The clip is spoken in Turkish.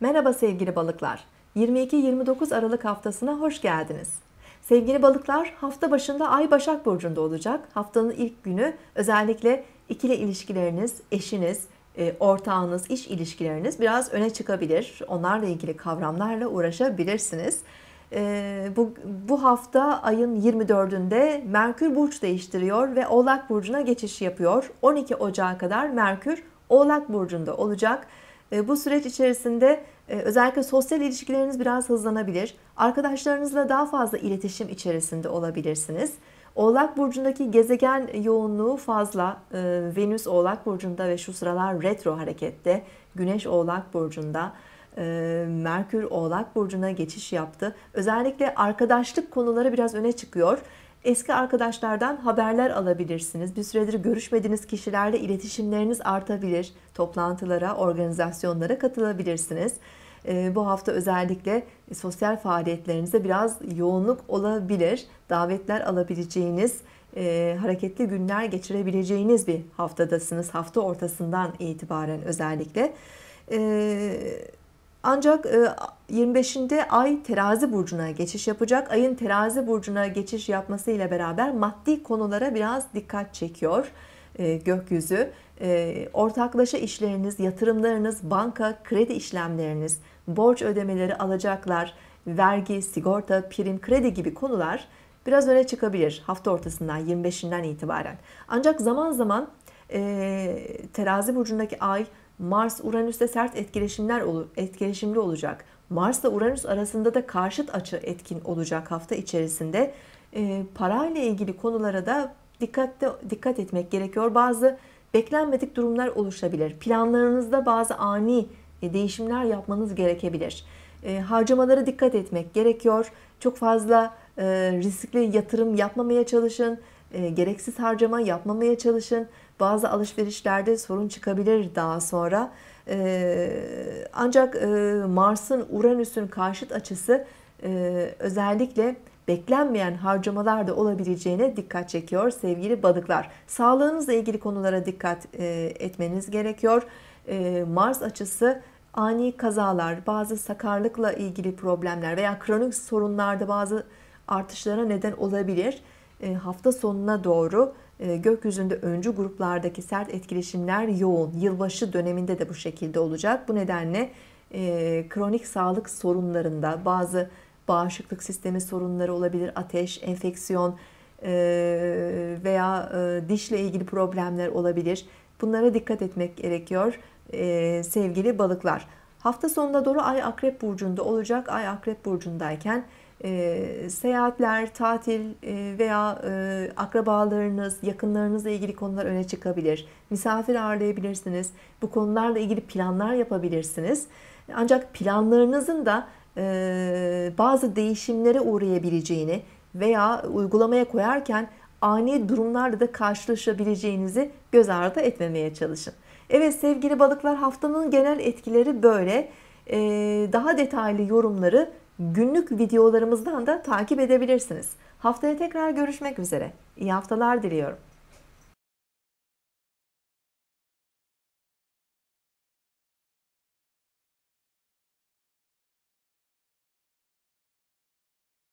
Merhaba sevgili balıklar. 22-29 Aralık haftasına hoş geldiniz. Sevgili balıklar, hafta başında Ay Başak Burcu'nda olacak. Haftanın ilk günü özellikle ikili ilişkileriniz, eşiniz, e, ortağınız, iş ilişkileriniz biraz öne çıkabilir. Onlarla ilgili kavramlarla uğraşabilirsiniz. E, bu, bu hafta ayın 24'ünde Merkür burç değiştiriyor ve Oğlak Burcu'na geçiş yapıyor. 12 Ocağı kadar Merkür Oğlak Burcu'nda olacak. E, bu süreç içerisinde özellikle sosyal ilişkileriniz biraz hızlanabilir. Arkadaşlarınızla daha fazla iletişim içerisinde olabilirsiniz. Oğlak Burcu'ndaki gezegen yoğunluğu fazla. Venüs Oğlak Burcu'nda ve şu sıralar retro harekette. Güneş Oğlak Burcu'nda. Merkür Oğlak Burcu'na geçiş yaptı. Özellikle arkadaşlık konuları biraz öne çıkıyor. Eski arkadaşlardan haberler alabilirsiniz. Bir süredir görüşmediğiniz kişilerle iletişimleriniz artabilir. Toplantılara, organizasyonlara katılabilirsiniz. Bu hafta özellikle sosyal faaliyetlerinizde biraz yoğunluk olabilir. Davetler alabileceğiniz, hareketli günler geçirebileceğiniz bir haftadasınız. Hafta ortasından itibaren özellikle. Ancak 25'inde Ay terazi burcuna geçiş yapacak. Ayın terazi burcuna geçiş yapması ile beraber maddi konulara biraz dikkat çekiyor gökyüzü. Ortaklaşa işleriniz, yatırımlarınız, banka, kredi işlemleriniz, borç ödemeleri, alacaklar, vergi, sigorta, prim, kredi gibi konular biraz öne çıkabilir hafta ortasından 25'inden itibaren. Ancak zaman zaman terazi burcundaki Ay Mars Uranüs'te sert etkileşimler etkileşimli olacak. Mars ile Uranüs arasında da karşıt açı etkin olacak hafta içerisinde. E, parayla ilgili konulara da dikkatte dikkat etmek gerekiyor. Bazı beklenmedik durumlar oluşabilir. Planlarınızda bazı ani e, değişimler yapmanız gerekebilir. E, harcamalara dikkat etmek gerekiyor. Çok fazla e, riskli yatırım yapmamaya çalışın. E, gereksiz harcama yapmamaya çalışın. Bazı alışverişlerde sorun çıkabilir daha sonra. E, ancak e, Mars'ın Uranüs'ün karşıt açısı e, özellikle beklenmeyen harcamalar da olabileceğine dikkat çekiyor sevgili balıklar. Sağlığınızla ilgili konulara dikkat e, etmeniz gerekiyor. E, Mars açısı ani kazalar, bazı sakarlıkla ilgili problemler veya kronik sorunlarda bazı artışlara neden olabilir. E, hafta sonuna doğru e, gökyüzünde öncü gruplardaki sert etkileşimler yoğun. Yılbaşı döneminde de bu şekilde olacak. Bu nedenle e, kronik sağlık sorunlarında bazı bağışıklık sistemi sorunları olabilir. Ateş, enfeksiyon veya dişle ilgili problemler olabilir. Bunlara dikkat etmek gerekiyor sevgili balıklar. Hafta sonuna doğru Ay Akrep Burcu'nda olacak. Ay Akrep Burcu'ndayken e, seyahatler, tatil e, veya e, akrabalarınız, yakınlarınızla ilgili konular öne çıkabilir. Misafir ağırlayabilirsiniz. Bu konularla ilgili planlar yapabilirsiniz. Ancak planlarınızın da e, bazı değişimlere uğrayabileceğini veya uygulamaya koyarken ani durumlarla da karşılaşabileceğinizi göz ardı etmemeye çalışın. Evet sevgili balıklar haftanın genel etkileri böyle. Ee, daha detaylı yorumları günlük videolarımızdan da takip edebilirsiniz. Haftaya tekrar görüşmek üzere. İyi haftalar diliyorum.